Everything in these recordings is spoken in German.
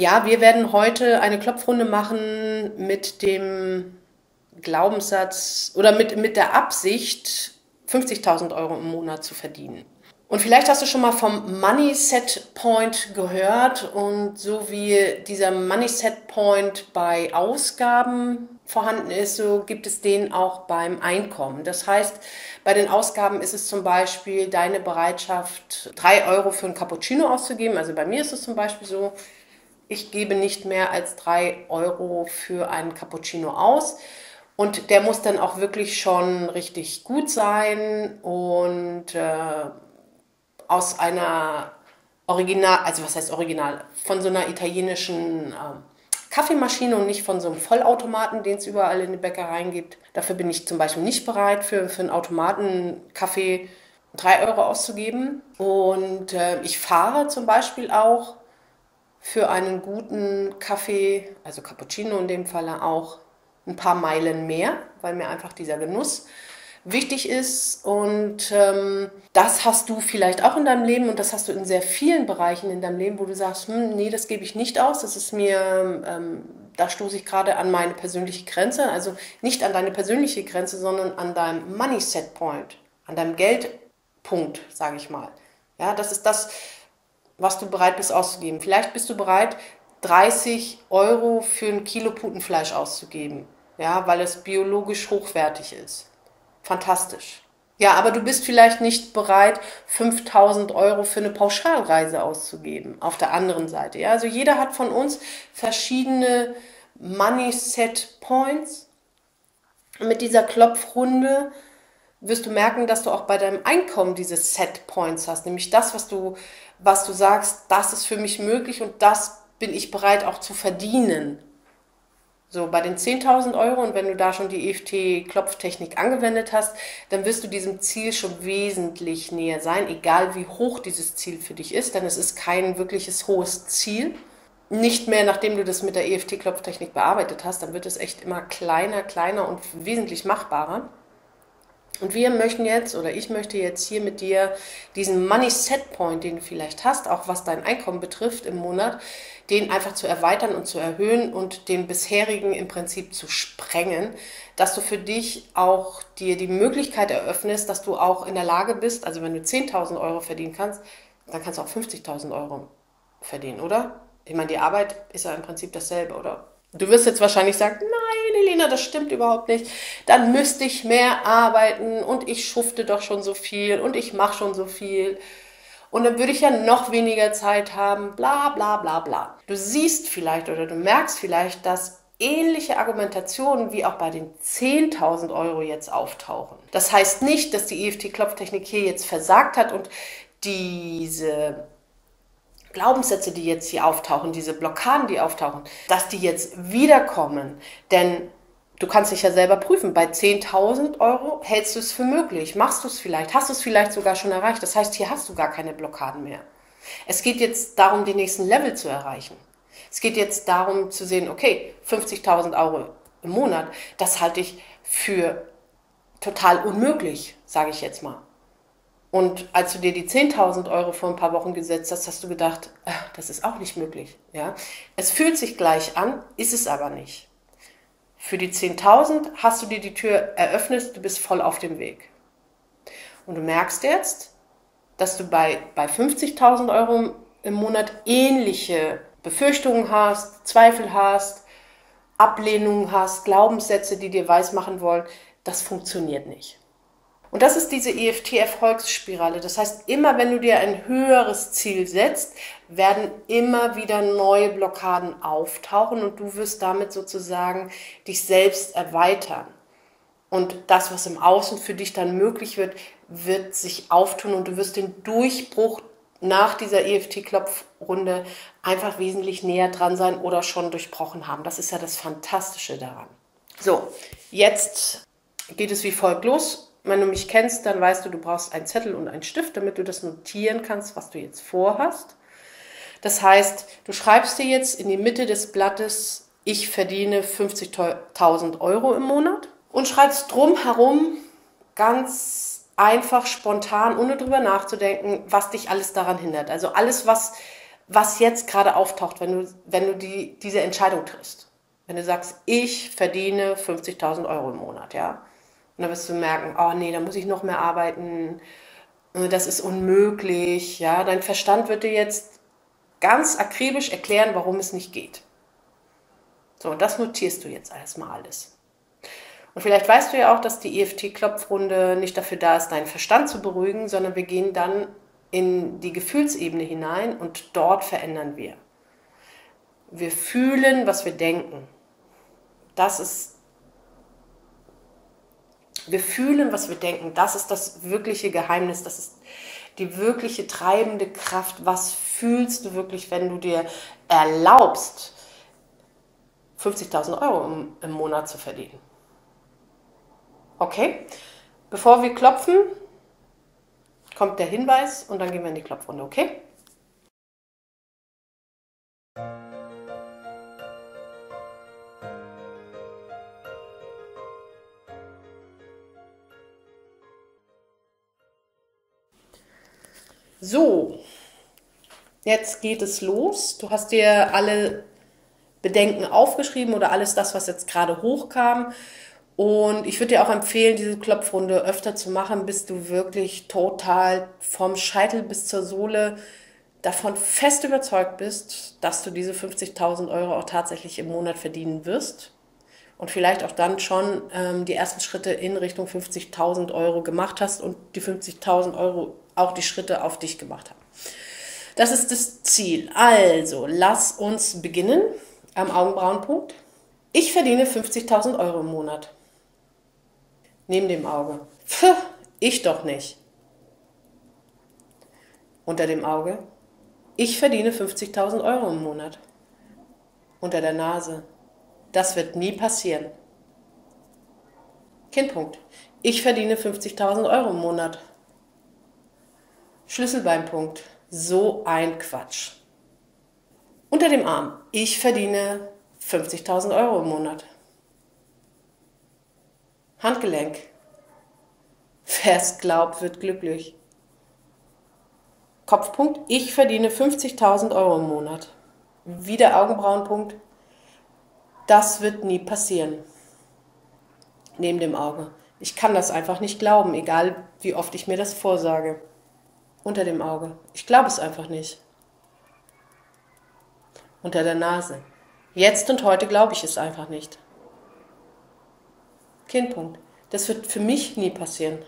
Ja, wir werden heute eine Klopfrunde machen mit dem Glaubenssatz oder mit, mit der Absicht, 50.000 Euro im Monat zu verdienen. Und vielleicht hast du schon mal vom Money Set Point gehört und so wie dieser Money Set Point bei Ausgaben vorhanden ist, so gibt es den auch beim Einkommen. Das heißt, bei den Ausgaben ist es zum Beispiel deine Bereitschaft, drei Euro für ein Cappuccino auszugeben. Also bei mir ist es zum Beispiel so, ich gebe nicht mehr als drei Euro für einen Cappuccino aus. Und der muss dann auch wirklich schon richtig gut sein und äh, aus einer Original, also was heißt Original, von so einer italienischen äh, Kaffeemaschine und nicht von so einem Vollautomaten, den es überall in die Bäckereien gibt. Dafür bin ich zum Beispiel nicht bereit, für, für einen Automaten Kaffee drei Euro auszugeben. Und äh, ich fahre zum Beispiel auch für einen guten Kaffee, also Cappuccino in dem Falle auch, ein paar Meilen mehr, weil mir einfach dieser Genuss wichtig ist. Und ähm, das hast du vielleicht auch in deinem Leben und das hast du in sehr vielen Bereichen in deinem Leben, wo du sagst, hm, nee, das gebe ich nicht aus, das ist mir, ähm, da stoße ich gerade an meine persönliche Grenze. Also nicht an deine persönliche Grenze, sondern an deinem Money Set Point, an deinem Geldpunkt, sage ich mal. Ja, das ist das, was du bereit bist auszugeben. Vielleicht bist du bereit, 30 Euro für ein Kilo Putenfleisch auszugeben, ja, weil es biologisch hochwertig ist. Fantastisch. Ja, aber du bist vielleicht nicht bereit, 5000 Euro für eine Pauschalreise auszugeben. Auf der anderen Seite. Ja, also jeder hat von uns verschiedene Money Set Points. Mit dieser Klopfrunde wirst du merken, dass du auch bei deinem Einkommen diese Set Points hast, nämlich das, was du, was du sagst, das ist für mich möglich und das bin ich bereit auch zu verdienen. So, bei den 10.000 Euro und wenn du da schon die EFT-Klopftechnik angewendet hast, dann wirst du diesem Ziel schon wesentlich näher sein, egal wie hoch dieses Ziel für dich ist, denn es ist kein wirkliches hohes Ziel. Nicht mehr, nachdem du das mit der EFT-Klopftechnik bearbeitet hast, dann wird es echt immer kleiner, kleiner und wesentlich machbarer. Und wir möchten jetzt, oder ich möchte jetzt hier mit dir diesen Money Set Point, den du vielleicht hast, auch was dein Einkommen betrifft im Monat, den einfach zu erweitern und zu erhöhen und den bisherigen im Prinzip zu sprengen, dass du für dich auch dir die Möglichkeit eröffnest, dass du auch in der Lage bist, also wenn du 10.000 Euro verdienen kannst, dann kannst du auch 50.000 Euro verdienen, oder? Ich meine, die Arbeit ist ja im Prinzip dasselbe, oder? Du wirst jetzt wahrscheinlich sagen, nein, Elena, das stimmt überhaupt nicht. Dann müsste ich mehr arbeiten und ich schufte doch schon so viel und ich mache schon so viel. Und dann würde ich ja noch weniger Zeit haben, bla bla bla bla. Du siehst vielleicht oder du merkst vielleicht, dass ähnliche Argumentationen wie auch bei den 10.000 Euro jetzt auftauchen. Das heißt nicht, dass die EFT-Klopftechnik hier jetzt versagt hat und diese Glaubenssätze, die jetzt hier auftauchen, diese Blockaden, die auftauchen, dass die jetzt wiederkommen. Denn du kannst dich ja selber prüfen. Bei 10.000 Euro hältst du es für möglich. Machst du es vielleicht? Hast du es vielleicht sogar schon erreicht? Das heißt, hier hast du gar keine Blockaden mehr. Es geht jetzt darum, die nächsten Level zu erreichen. Es geht jetzt darum zu sehen, okay, 50.000 Euro im Monat, das halte ich für total unmöglich, sage ich jetzt mal. Und als du dir die 10.000 Euro vor ein paar Wochen gesetzt hast, hast du gedacht, ach, das ist auch nicht möglich. Ja? Es fühlt sich gleich an, ist es aber nicht. Für die 10.000 hast du dir die Tür eröffnet, du bist voll auf dem Weg. Und du merkst jetzt, dass du bei, bei 50.000 Euro im Monat ähnliche Befürchtungen hast, Zweifel hast, Ablehnungen hast, Glaubenssätze, die dir weismachen wollen, das funktioniert nicht. Und das ist diese EFT-Erfolgsspirale. Das heißt, immer wenn du dir ein höheres Ziel setzt, werden immer wieder neue Blockaden auftauchen und du wirst damit sozusagen dich selbst erweitern. Und das, was im Außen für dich dann möglich wird, wird sich auftun und du wirst den Durchbruch nach dieser EFT-Klopfrunde einfach wesentlich näher dran sein oder schon durchbrochen haben. Das ist ja das Fantastische daran. So, jetzt geht es wie folgt los wenn du mich kennst, dann weißt du, du brauchst einen Zettel und einen Stift, damit du das notieren kannst, was du jetzt vorhast. Das heißt, du schreibst dir jetzt in die Mitte des Blattes, ich verdiene 50.000 Euro im Monat und schreibst drumherum ganz einfach, spontan, ohne drüber nachzudenken, was dich alles daran hindert. Also alles, was, was jetzt gerade auftaucht, wenn du, wenn du die, diese Entscheidung triffst. Wenn du sagst, ich verdiene 50.000 Euro im Monat, ja. Und dann wirst du merken, oh nee, da muss ich noch mehr arbeiten, das ist unmöglich, ja. Dein Verstand wird dir jetzt ganz akribisch erklären, warum es nicht geht. So, und das notierst du jetzt erstmal alles. Und vielleicht weißt du ja auch, dass die EFT-Klopfrunde nicht dafür da ist, deinen Verstand zu beruhigen, sondern wir gehen dann in die Gefühlsebene hinein und dort verändern wir. Wir fühlen, was wir denken. Das ist. Wir fühlen, was wir denken. Das ist das wirkliche Geheimnis. Das ist die wirkliche treibende Kraft. Was fühlst du wirklich, wenn du dir erlaubst, 50.000 Euro im, im Monat zu verdienen? Okay? Bevor wir klopfen, kommt der Hinweis und dann gehen wir in die Klopfrunde, okay? So, jetzt geht es los. Du hast dir alle Bedenken aufgeschrieben oder alles das, was jetzt gerade hochkam. Und ich würde dir auch empfehlen, diese Klopfrunde öfter zu machen, bis du wirklich total vom Scheitel bis zur Sohle davon fest überzeugt bist, dass du diese 50.000 Euro auch tatsächlich im Monat verdienen wirst. Und vielleicht auch dann schon ähm, die ersten Schritte in Richtung 50.000 Euro gemacht hast und die 50.000 Euro auch die Schritte auf dich gemacht haben. Das ist das Ziel. Also, lass uns beginnen am Augenbrauenpunkt. Ich verdiene 50.000 Euro im Monat. Neben dem Auge. Pff, ich doch nicht. Unter dem Auge. Ich verdiene 50.000 Euro im Monat. Unter der Nase. Das wird nie passieren. Kindpunkt. Ich verdiene 50.000 Euro im Monat. Schlüsselbeinpunkt. So ein Quatsch. Unter dem Arm. Ich verdiene 50.000 Euro im Monat. Handgelenk. Wer es glaubt, wird glücklich. Kopfpunkt. Ich verdiene 50.000 Euro im Monat. Wieder Augenbrauenpunkt. Das wird nie passieren. Neben dem Auge. Ich kann das einfach nicht glauben, egal wie oft ich mir das vorsage unter dem Auge. Ich glaube es einfach nicht. Unter der Nase. Jetzt und heute glaube ich es einfach nicht. Kinnpunkt. Das wird für mich nie passieren.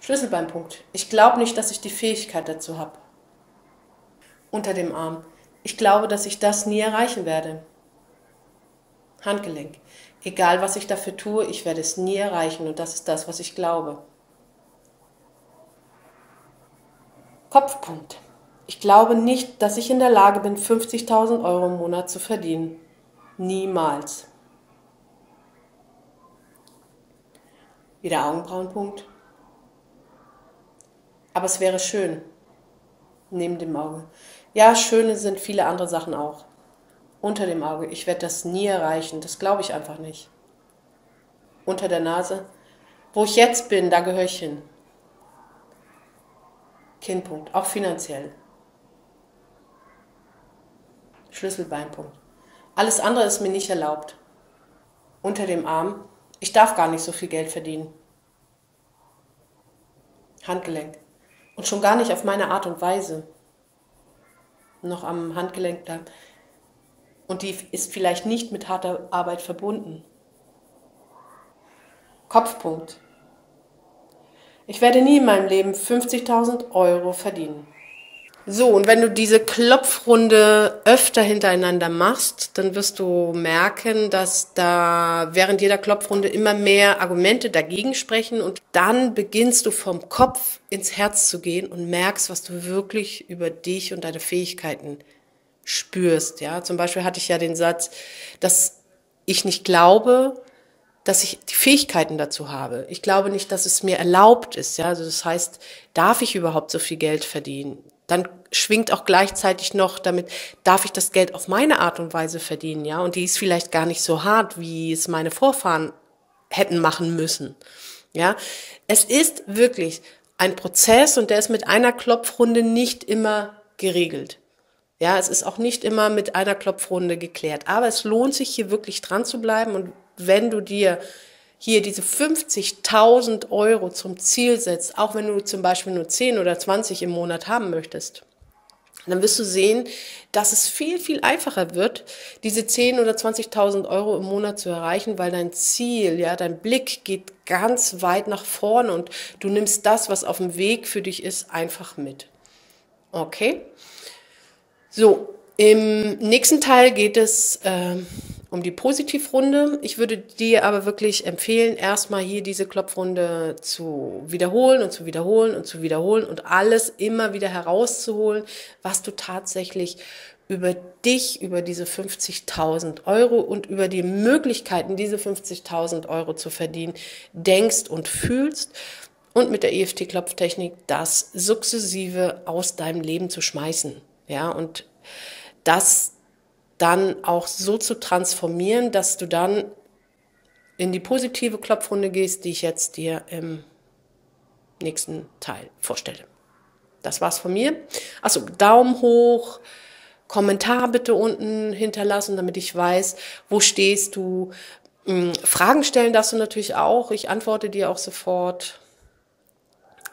Schlüsselbeinpunkt. Ich glaube nicht, dass ich die Fähigkeit dazu habe. Unter dem Arm. Ich glaube, dass ich das nie erreichen werde. Handgelenk. Egal, was ich dafür tue, ich werde es nie erreichen und das ist das, was ich glaube. Kopfpunkt. Ich glaube nicht, dass ich in der Lage bin, 50.000 Euro im Monat zu verdienen. Niemals. Wieder Augenbrauenpunkt. Aber es wäre schön. Neben dem Auge. Ja, schöne sind viele andere Sachen auch. Unter dem Auge. Ich werde das nie erreichen. Das glaube ich einfach nicht. Unter der Nase. Wo ich jetzt bin, da gehöre ich hin. Kinnpunkt, auch finanziell. Schlüsselbeinpunkt. Alles andere ist mir nicht erlaubt. Unter dem Arm. Ich darf gar nicht so viel Geld verdienen. Handgelenk. Und schon gar nicht auf meine Art und Weise. Noch am Handgelenk bleiben. Und die ist vielleicht nicht mit harter Arbeit verbunden. Kopfpunkt. Ich werde nie in meinem Leben 50.000 Euro verdienen. So, und wenn du diese Klopfrunde öfter hintereinander machst, dann wirst du merken, dass da während jeder Klopfrunde immer mehr Argumente dagegen sprechen und dann beginnst du vom Kopf ins Herz zu gehen und merkst, was du wirklich über dich und deine Fähigkeiten spürst. Ja, zum Beispiel hatte ich ja den Satz, dass ich nicht glaube, dass ich die Fähigkeiten dazu habe. Ich glaube nicht, dass es mir erlaubt ist. Ja, also das heißt, darf ich überhaupt so viel Geld verdienen? Dann schwingt auch gleichzeitig noch damit, darf ich das Geld auf meine Art und Weise verdienen? Ja, und die ist vielleicht gar nicht so hart, wie es meine Vorfahren hätten machen müssen. Ja, es ist wirklich ein Prozess und der ist mit einer Klopfrunde nicht immer geregelt. Ja, es ist auch nicht immer mit einer Klopfrunde geklärt. Aber es lohnt sich hier wirklich dran zu bleiben. Und wenn du dir hier diese 50.000 Euro zum Ziel setzt, auch wenn du zum Beispiel nur 10 oder 20 im Monat haben möchtest, dann wirst du sehen, dass es viel, viel einfacher wird, diese 10 oder 20.000 Euro im Monat zu erreichen, weil dein Ziel, ja, dein Blick geht ganz weit nach vorne und du nimmst das, was auf dem Weg für dich ist, einfach mit. Okay? So, im nächsten Teil geht es äh, um die Positivrunde. Ich würde dir aber wirklich empfehlen, erstmal hier diese Klopfrunde zu wiederholen und zu wiederholen und zu wiederholen und alles immer wieder herauszuholen, was du tatsächlich über dich, über diese 50.000 Euro und über die Möglichkeiten, diese 50.000 Euro zu verdienen, denkst und fühlst und mit der EFT-Klopftechnik das sukzessive aus deinem Leben zu schmeißen. Ja, und das dann auch so zu transformieren, dass du dann in die positive Klopfrunde gehst, die ich jetzt dir im nächsten Teil vorstelle. Das war's von mir. Also Daumen hoch, Kommentar bitte unten hinterlassen, damit ich weiß, wo stehst du. Hm, Fragen stellen darfst du natürlich auch. Ich antworte dir auch sofort.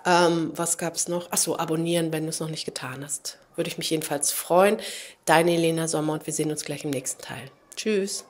Ähm, was gab's noch? Achso, abonnieren, wenn du es noch nicht getan hast. Würde ich mich jedenfalls freuen. Deine Elena Sommer und wir sehen uns gleich im nächsten Teil. Tschüss.